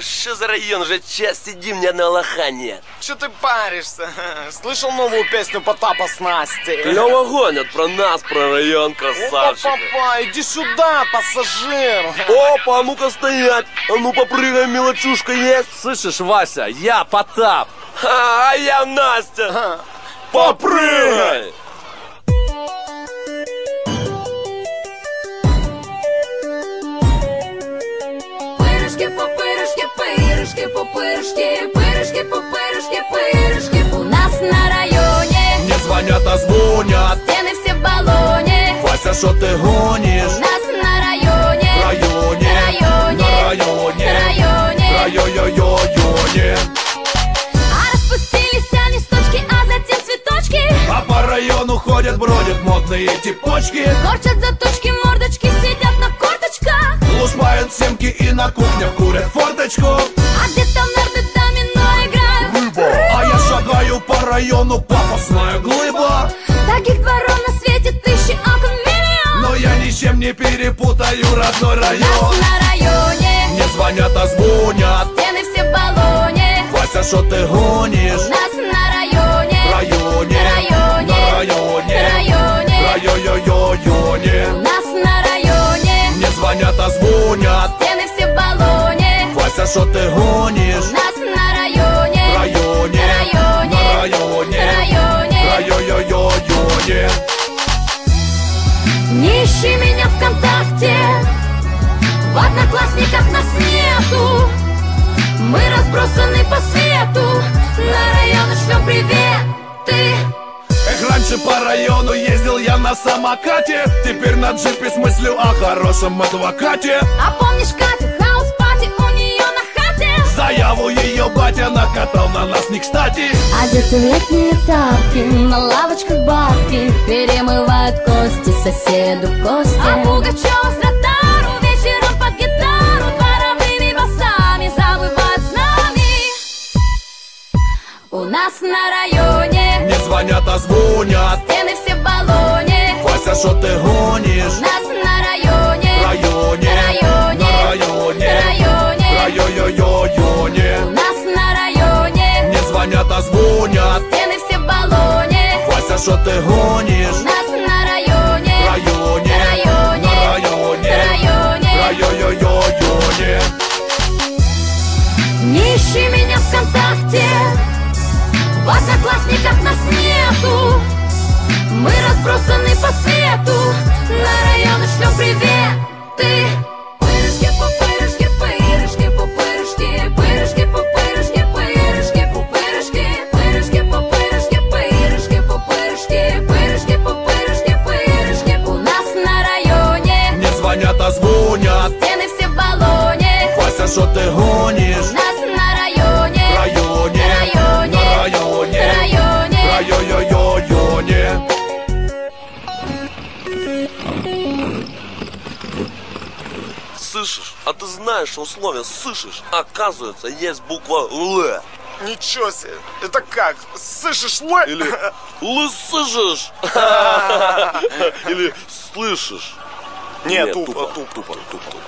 Что за район? Уже час сидим, ни одного лоха нет. Че ты паришься? Слышал новую песню Потапа с Настей? Клево гонят про нас, про район, Опа, красавчики. папа, иди сюда, пассажир. Опа, а ну-ка стоять! А ну попрыгай, мелочушка есть! Слышишь, Вася, я Потап. А, а я Настя! Попрыгай! Пирожки, пупирышки, пирожки, пупирышки, пирожки, пупирышки, пирожки. У нас на районе Мне звонят, а звонят стены все в баллоне. Вася, что ты У гонишь? нас на районе, районе, районе, на районе, районе. Райо-йо-йо-йоне А распустились они с точки, а затем цветочки. А по району ходят, бродят модные типочки Корчат заточки, на кухнях курят форточку А где-то нарды домино играют. А я шагаю по району, пафосная глыба Таких дворов на свете тысячи окон миллион. Но я ничем не перепутаю родной У нас район на районе Мне звонят, а звонят стены все в баллоне. Вася, что ты гонишь? В одноклассниках нас нету. Мы разбросаны по свету, на районы шлем привет. Ты Эх, раньше по району ездил я на самокате. Теперь на джипе с мыслью о хорошем адвокате. А помнишь Катю, house party у нее на хате? Заяву ее батя накатал на нас не кстати. Одеты в летние тапки, на лавочках бабки. Перемывают кости соседу кости А Пугачева с У нас на районе. Мне звонят, а звонят. Стены все в баллоне. Вася, что ты гонишь? У нас на районе. Районе, районе, на районе, на районе. У нас на районе. Мне звонят, а звонят. Стены все в баллоне. Вася, что ты гонишь? У нас на районе. Районе, районе, на районе, районе. Райо-йо-йо-йоне. Не ищи меня ВКонтакте В одноклассниках нас нету. Мы разбросаны по свету. На районы шлем привет Ты Пырышки, пупырышки, пырышки, пупырышки. Пырышки, пупырышки, пырышки, пупырышки. Пырышки, пупырышки, пырышки, пупырышки. Пырышки, пупырышки, пырышки. У нас на районе Мне звонят, а звонят. Стены все в баллоне. Вася, что ты гонишь? Райо-йо-йо-йоне Слышишь? А ты знаешь, что условие «слышишь» оказывается есть буква «Л». Ничего себе. Это как? Слышишь, лой? Или «Лы слышишь?» Или «слышишь?» Не, Нет, тупо, тупо, тупо. тупо, тупо.